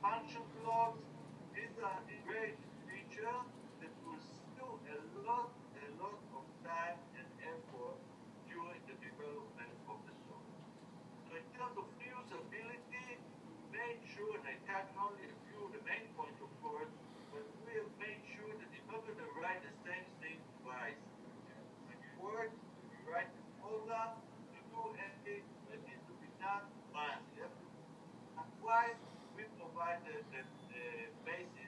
function blocks. is a great feature that will still a lot, a lot of time and effort during the development of the software. So in terms of usability, we made sure, and I touched only a few the main point of course, but we have made sure that you're not to write the same thing twice. When you work, you write the folder, provide the, the, the basic